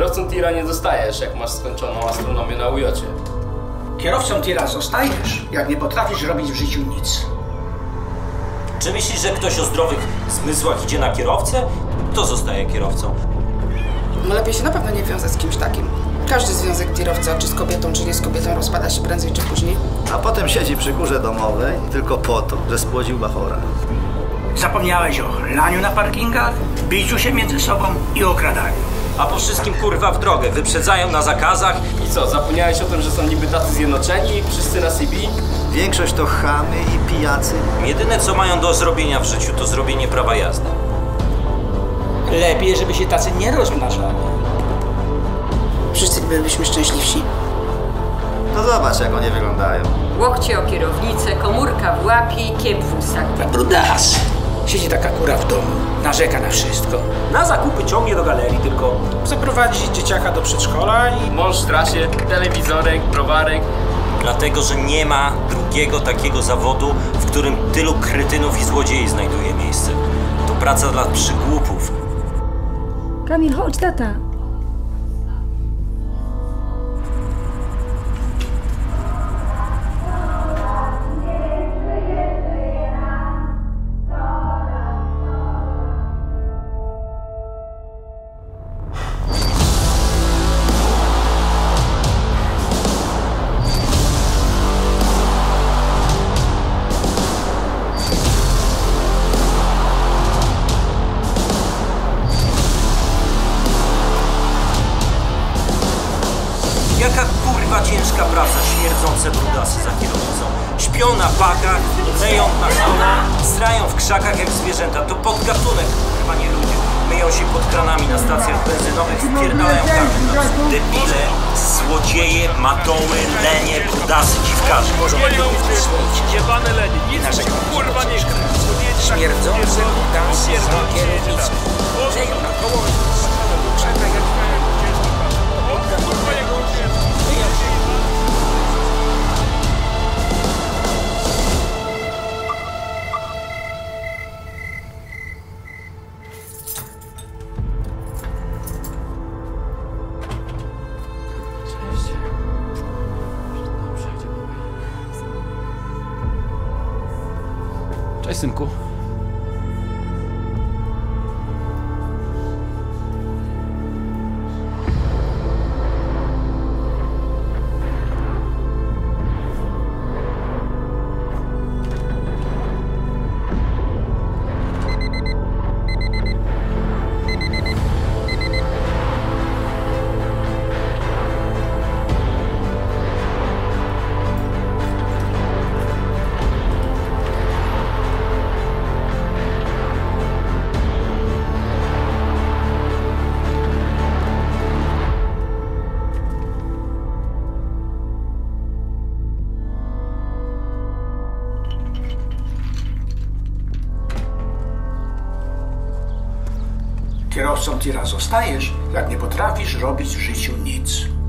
kierowcą tira nie zostajesz, jak masz skończoną astronomię na ujocie. Kierowcą tira zostajesz, jak nie potrafisz robić w życiu nic. Czy myślisz, że ktoś o zdrowych zmysłach idzie na kierowcę? To zostaje kierowcą. No lepiej się na pewno nie wiązać z kimś takim. Każdy związek tirowca, czy z kobietą, czy nie z kobietą, rozpada się prędzej czy później. A potem siedzi przy kurze domowej tylko po to, że spłodził bachora. Zapomniałeś o laniu na parkingach, biciu się między sobą i okradaniu. A po wszystkim kurwa w drogę, wyprzedzają na zakazach. I co, zapomniałeś o tym, że są niby tacy zjednoczeni, wszyscy na CB? Większość to chamy i pijacy. Jedyne co mają do zrobienia w życiu to zrobienie prawa jazdy. Lepiej, żeby się tacy nie rozmnażali. Wszyscy bylibyśmy szczęśliwsi. No zobacz, jak oni wyglądają. Łokcie o kierownicę, komórka w łapie i kiep w ustach. Brudas! Siedzi taka kura w domu, narzeka na wszystko. Na zakupy ciągnie do galerii tylko. Zaprowadzić dzieciaka do przedszkola i... Mąż w trasie, telewizorek, browarek. Dlatego, że nie ma drugiego takiego zawodu, w którym tylu kretynów i złodziei znajduje miejsce. To praca dla przygłupów. Kamil, chodź, tata. Ciężka praca, śmierdzące brudasy za kierownicą. Śpią na pakach, leją na szkole, strają w krzakach jak zwierzęta. To podgatunek, kurwa nie ludzie. Myją się pod kranami na stacjach benzynowych, wpierdalają każdy nas. Debile, złodzieje, matoły, lenie, brudasy, dziwkarze. Jebane lenie, nic kurwa nie chce. Śmierdzące brudasy za kierownicą. Leją na koło Hi, Simcoe. Kierowcą tira zostajesz, jak nie potrafisz robić w życiu nic.